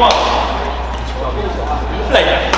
哇小便小啊来一点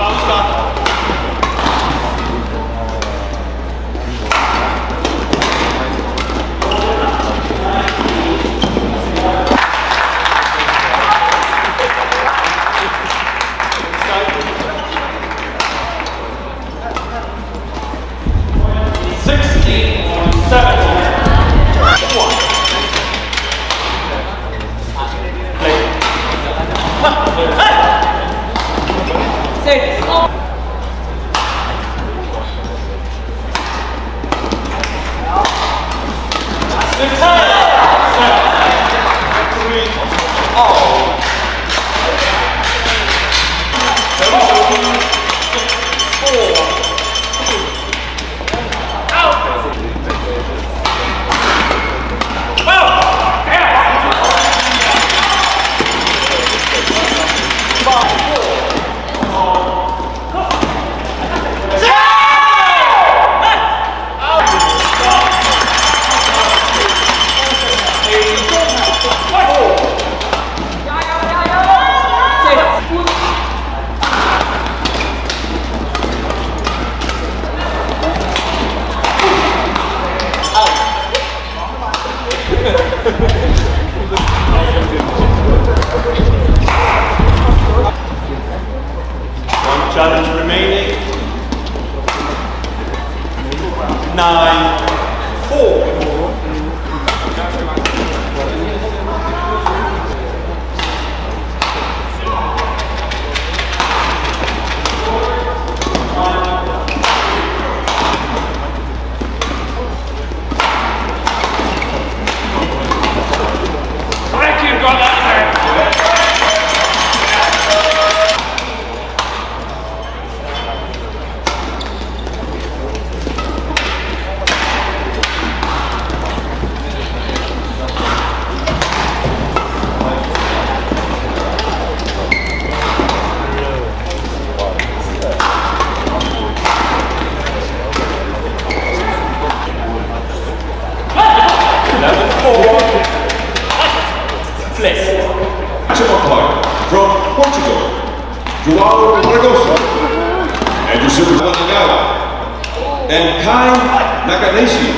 Sixteen, 아. Challenge remaining. Nine, four. Joao Fragoso, and Giuseppe Wanagawa, and Kai Nakanishi.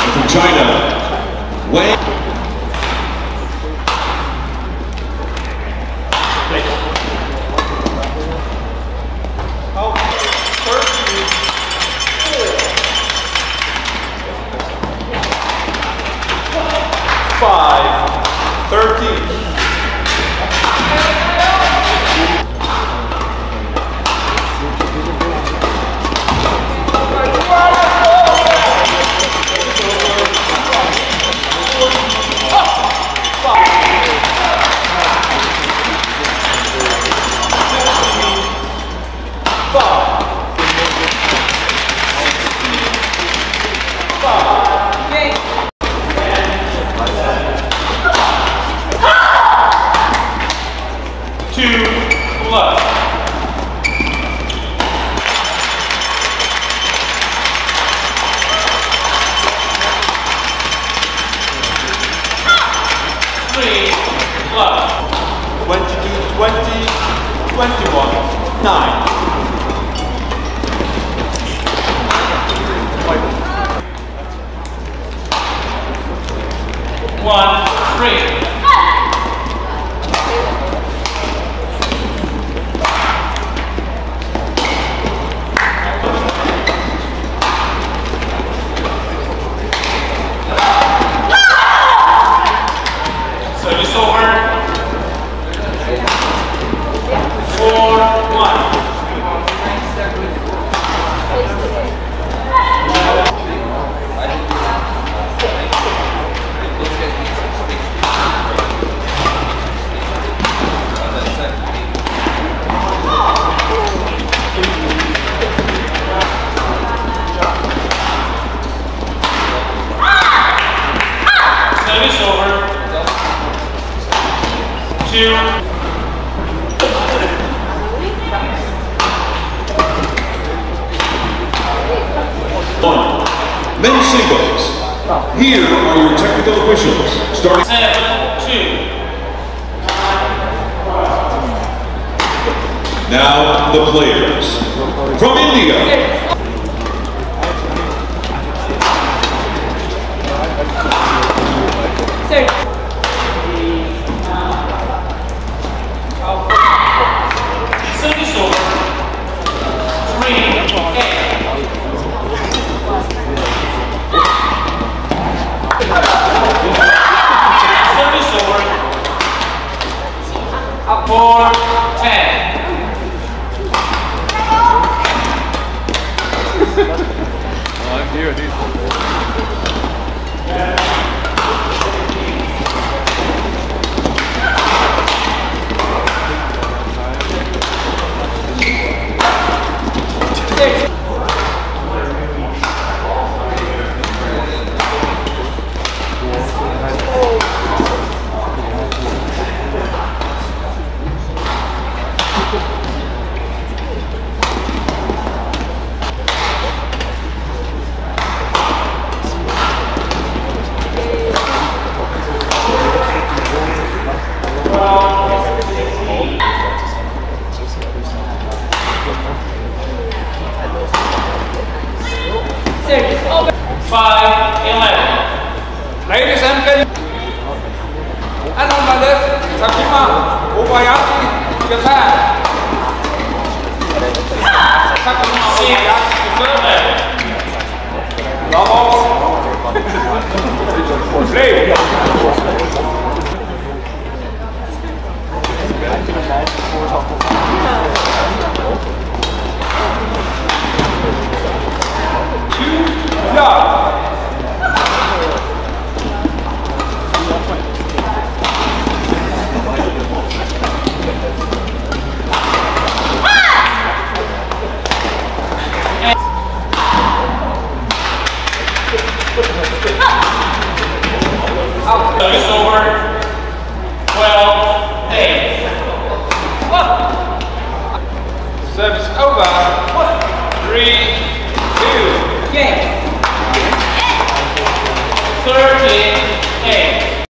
And from China, 21, 9. One, three. One. Men's singles. Here are your technical officials. Starting. seven, two. Now the players. From India. 5, 11. Ladies and gentlemen, Anon Mendes, Sakima, Ubayaki, Japan. Sakima Ubayaki, Japan. Lobos. Play. Thank you. Service over.